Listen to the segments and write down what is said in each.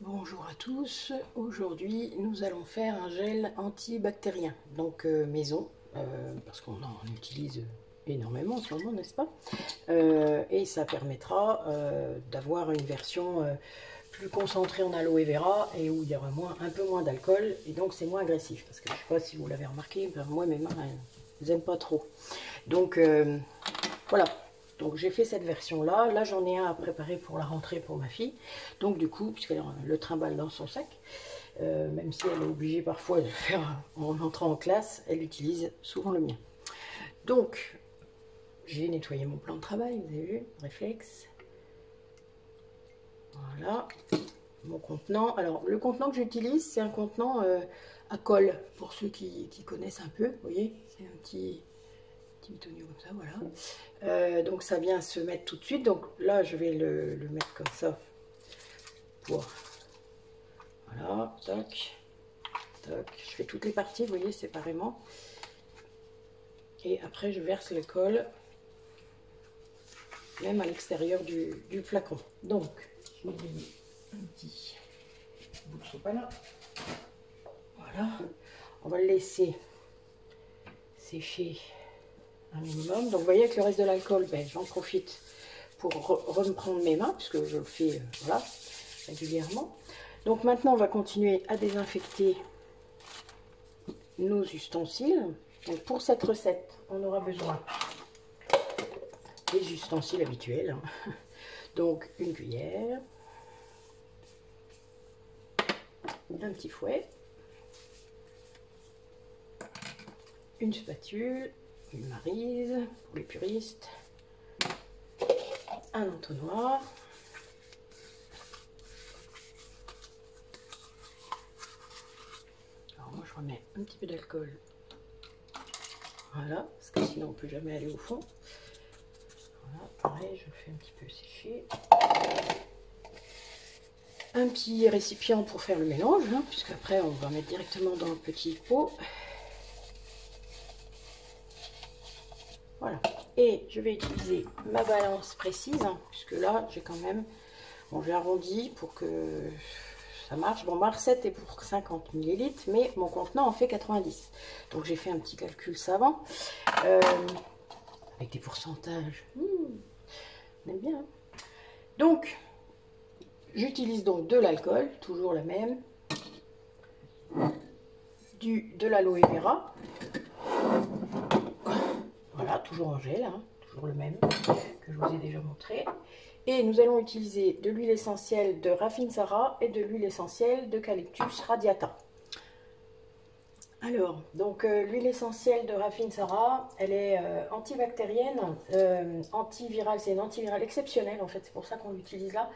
Bonjour à tous, aujourd'hui nous allons faire un gel antibactérien, donc euh, maison, euh, parce qu'on en utilise énormément en ce moment, n'est-ce pas? Euh, Et ça permettra d'avoir une version plus concentrée en aloe vera et où il y aura un peu moins d'alcool. Et donc c'est moins agressif, parce que je ne sais pas si vous l'avez remarqué, moi mes mains, elles n'aiment pas trop. Donc voilà, donc j'ai fait cette version-là. Là, j'en ai un à préparer pour la rentrée pour ma fille. Donc du coup, puisqu'elle le trimballe dans son sac, euh, même si elle est obligée parfois de le faire en entrant en classe, elle utilise souvent le mien. Donc, j'ai nettoyé mon plan de travail, vous avez vu, réflexe. Voilà, mon contenant. Alors, le contenant que j'utilise, c'est un contenant euh, à colle, pour ceux qui, qui connaissent un peu, vous voyez, c'est un petit Euh, donc ça vient se mettre tout de suite. Donc là, je vais le, mettre comme ça pour... Voilà, toc, toc. Je fais toutes les parties, vous voyez, séparément. Et après, je verse le col, même à l'extérieur du, flacon. Donc, j'ai oublié un petit bout de sopalin. Voilà. On va le laisser sécher minimum. Donc vous voyez avec le reste de l'alcool, ben, j'en profite pour reprendre mes mains, puisque je le fais euh, régulièrement. Donc maintenant, on va continuer à désinfecter nos ustensiles. Donc pour cette recette, on aura besoin des ustensiles habituels. Hein. Donc une cuillère, un petit fouet, une spatule, une marise pour les puristes, un entonnoir, alors moi je remets un petit peu d'alcool, voilà, parce que sinon on peut jamais aller au fond, voilà, pareil, je le fais un petit peu sécher, un petit récipient pour faire le mélange, hein, puisque après on va mettre directement dans le petit pot, Voilà. Et je vais utiliser ma balance précise, hein, puisque là, j'ai quand même... Bon, j'ai arrondi pour que ça marche. Bon, ma recette est pour 50 ml, mais mon contenant en fait 90. Donc, j'ai fait un petit calcul savant. Euh, avec des pourcentages. Hmm, on aime bien. Hein. donc, j'utilise donc de l'alcool, toujours la même. Du, de l'aloe vera toujours en gel, hein, toujours le même que je vous ai déjà montré. Et nous allons utiliser de l'huile essentielle de Rafinsara et de l'huile essentielle d'Eucalyptus radiata. Alors, donc euh, l'huile essentielle de Rafinsara, elle est euh, antibactérienne, euh, antivirale, c'est une antivirale exceptionnelle en fait, c'est pour ça qu'on l'utilise là.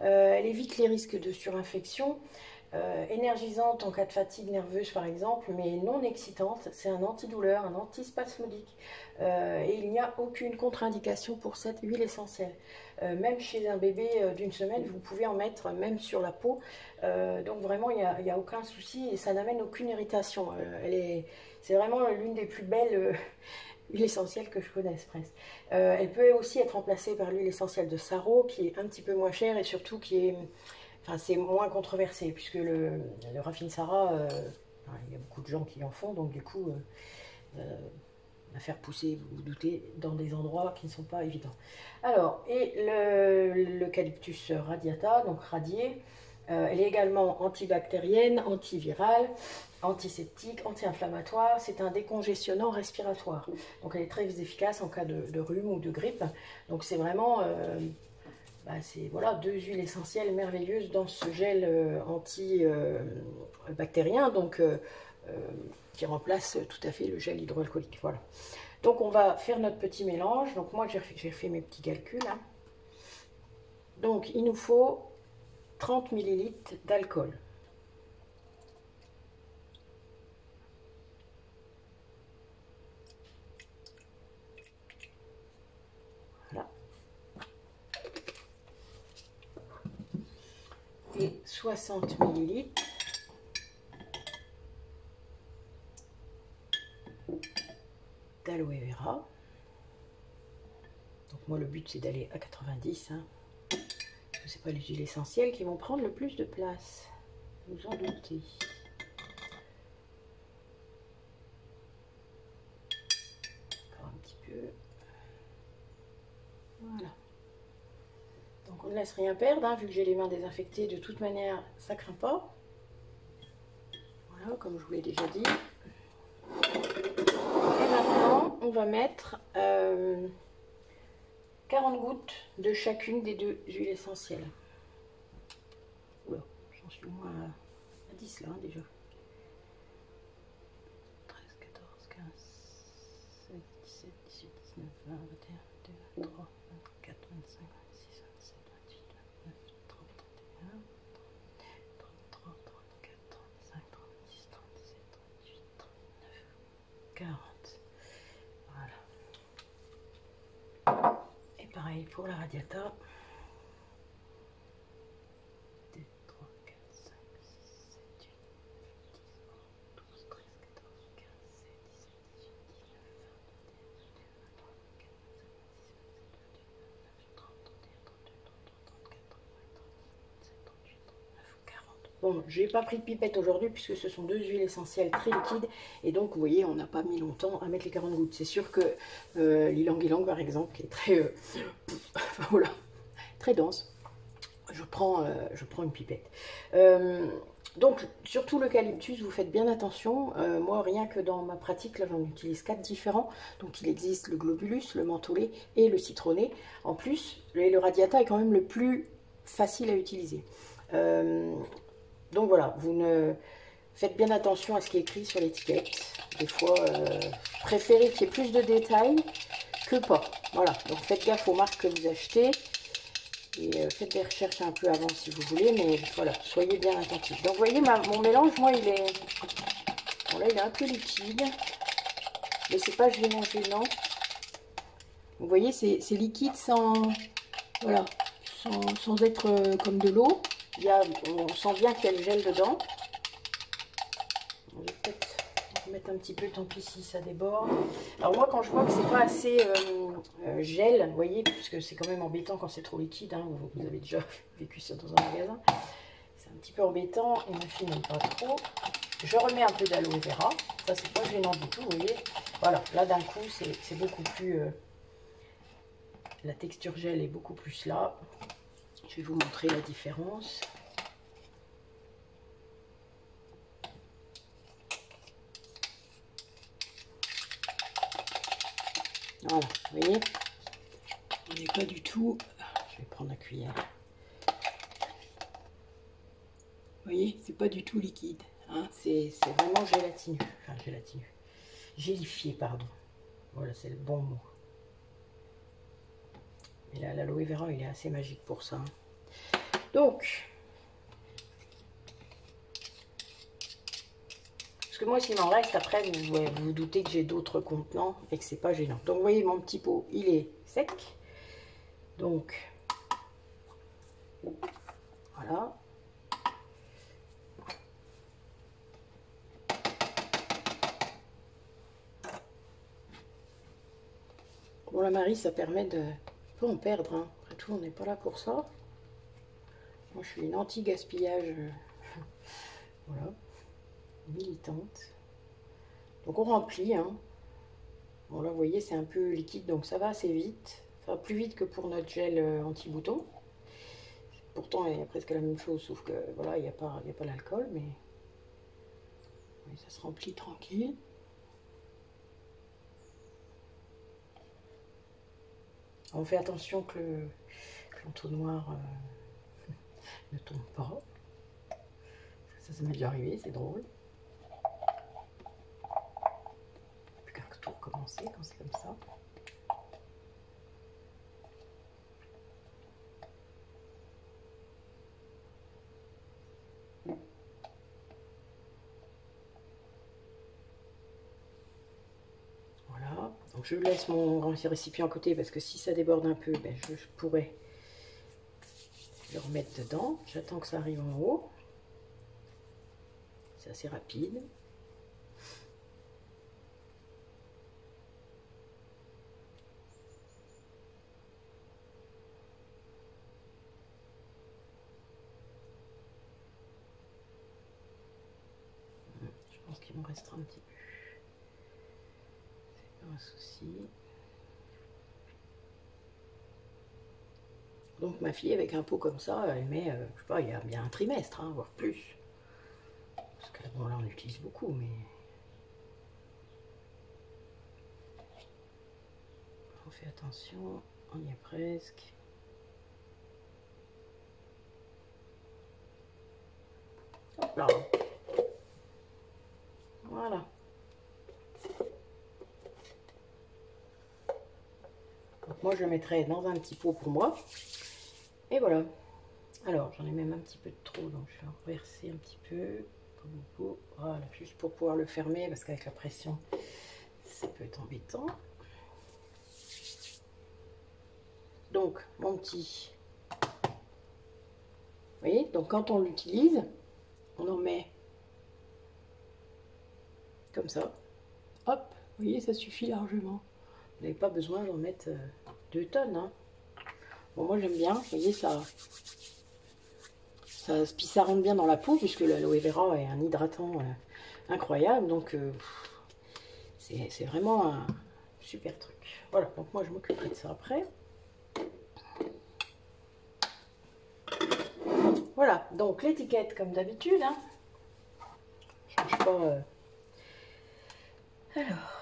elle évite les risques de surinfection, euh, énergisante en cas de fatigue nerveuse par exemple, mais non excitante. C'est un antidouleur, un antispasmodique. Euh, et il n'y a aucune contre-indication pour cette huile essentielle. Euh, même chez un bébé d'une semaine, vous pouvez en mettre même sur la peau. donc vraiment, il n'y a, aucun souci et ça n'amène aucune irritation. c'est vraiment l'une des plus belles huiles essentielles que je connaisse presque. elle peut aussi être remplacée par l'huile essentielle de Saro qui est un petit peu moins chère et surtout qui est Enfin, c'est moins controversé, puisque le, le Sarah, euh, il y a beaucoup de gens qui en font, donc du coup, euh, euh, à faire pousser, vous vous doutez, dans des endroits qui ne sont pas évidents. Alors, et l'eucalyptus radiata, donc radié, elle est également antibactérienne, antivirale, antiseptique, anti-inflammatoire. C'est un décongestionnant respiratoire. Donc elle est très efficace en cas de rhume ou de grippe. Donc c'est vraiment bah, c'est voilà, deux huiles essentielles merveilleuses dans ce gel euh, anti-bactérien, donc euh, euh, qui remplace tout à fait le gel hydroalcoolique. Voilà. Donc on va faire notre petit mélange. Donc moi j'ai fait, mes petits calculs. Hein. Donc il nous faut 30 ml d'alcool. et 60 ml d'aloe vera. Donc moi le but c'est d'aller à 90. Hein. c'est pas les huiles essentielles qui vont prendre le plus de place. Vous en doutez. Encore un petit peu. Voilà. On ne laisse rien perdre, hein, vu que j'ai les mains désinfectées, de toute manière, ça craint pas. Voilà, comme je vous l'ai déjà dit. Et maintenant, on va mettre 40 euh, gouttes de chacune des deux huiles essentielles. J'en suis moins à 10 là hein, déjà. 13, 14, 15, 16, 17, 18, 19, 20, 21, 22, 23, 40. Voilà. Et pareil pour la radiata. Bon, j'ai pas pris de pipette aujourd'hui puisque ce sont deux huiles essentielles très liquides et donc vous voyez on n'a pas mis longtemps à mettre les 40 gouttes. C'est sûr que euh, l'ilang ilang par exemple qui est très euh, très dense, je prends, euh, une pipette. Euh, donc surtout l'eucalyptus, vous faites bien attention. moi rien que dans ma pratique là j'en utilise quatre différents. Donc il existe le globulus, le mentholé et le citronné. En plus le radiata est quand même le plus facile à utiliser. Donc voilà, vous ne faites bien attention à ce qui est écrit sur l'étiquette. Des fois, euh, préférez qu'il y ait plus de détails que pas. Voilà, donc faites gaffe aux marques que vous achetez. Et euh, faites des recherches un peu avant si vous voulez, mais voilà, soyez bien attentifs. Donc vous voyez, mon mélange, moi, il est... Bon là, il est un peu liquide. Mais c'est pas gênant, gênant. Vous voyez, c'est liquide sans... Voilà, sans, sans être euh, comme de l'eau on sent bien qu'il y dedans. On va peut-être mettre un petit peu, tant pis si ça déborde. Alors moi, quand je vois que c'est pas assez euh, euh, gel, vous voyez, puisque c'est quand même embêtant quand c'est trop liquide, hein, vous, avez déjà vécu ça dans un magasin, c'est un petit peu embêtant, et ma fille n'aime pas trop. Je remets un peu d'aloe vera, ça c'est pas gênant du tout, vous voyez. Voilà, là d'un coup, c'est beaucoup plus... Euh, la texture gel est beaucoup plus là. Je vais vous montrer la différence. Voilà, vous voyez? On n'est pas du tout... Je vais prendre la cuillère. Vous voyez, c'est pas du tout liquide. Hein c'est vraiment gélatineux. Enfin, gélatineux. Gélifié, pardon. Voilà, c'est le bon mot. Mais là, l'aloe vera, il est assez magique pour ça. Donc, parce que moi, s'il m'en reste, après, vous, vous, doutez que j'ai d'autres contenants et que c'est pas gênant. Donc, vous voyez, mon petit pot, il est sec. Donc, voilà. Bon, la Marie, ça permet de pas en perdre. Hein. Après tout, on n'est pas là pour ça. Moi, je suis une anti-gaspillage. Euh, voilà. Militante. Donc, on remplit. Hein. Bon, là, vous voyez, c'est un peu liquide, donc ça va assez vite. Ça va plus vite que pour notre gel euh, anti-bouton. Pourtant, il y a presque la même chose, sauf que, voilà, il n'y a pas, l'alcool, mais... ça se remplit tranquille. On fait attention que l'entonnoir... Euh, ne tombe pas. Ça, ça m'est déjà arrivé, c'est drôle. Plus qu'un tour commencer quand c'est comme ça. Voilà, donc je laisse mon récipient à côté parce que si ça déborde un peu, ben je pourrais je remettre dedans. J'attends que ça arrive en haut. C'est assez rapide. Je pense qu'il me restera un petit peu. C'est pas un souci. Donc ma fille, avec un pot comme ça, elle met, euh, je sais pas, il y a bien un trimestre, hein, voire plus. Parce que bon, là, on utilise beaucoup, mais... On fait attention, on y est presque. Hop là. Voilà. Donc moi, je mettrai dans un petit pot pour moi. Et voilà. Alors, j'en ai même un petit peu de trop, donc je vais en verser un petit peu. Voilà, juste pour pouvoir le fermer, parce qu'avec la pression, ça peut être embêtant. Donc, mon petit... Vous voyez, donc quand on l'utilise, on en met comme ça. Hop, vous voyez, ça suffit largement. Vous n'avez pas besoin d'en mettre 2 euh, tonnes. Hein. Bon, moi j'aime bien, vous voyez, ça, ça, puis ça rentre bien dans la peau, puisque l'aloe vera est un hydratant euh, incroyable. Donc, euh, c'est vraiment un super truc. Voilà, donc moi je m'occuperai de ça après. Voilà, donc l'étiquette comme d'habitude. Hein. Change pas. Euh. Alors.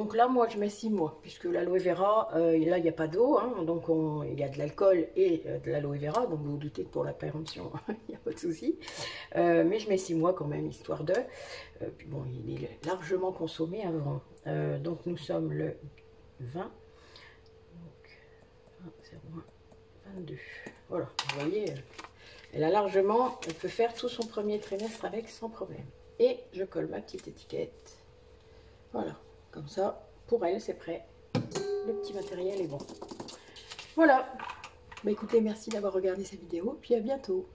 Donc là, moi, je mets 6 mois, puisque l'aloe vera, euh, là, il n'y a pas d'eau, hein, donc il y a de l'alcool et euh, de l'aloe vera, donc vous vous doutez que pour la péremption, il n'y a pas de souci. Euh, mais je mets 6 mois quand même, histoire de. puis bon, il est largement consommé avant. donc nous sommes le 20. Donc, 22. Voilà, vous voyez, elle a largement, elle peut faire tout son premier trimestre avec sans problème. Et je colle ma petite étiquette. Voilà. Comme ça, pour elle, c'est prêt. Le petit matériel est bon. Voilà. Bah écoutez, merci d'avoir regardé cette vidéo, puis à bientôt.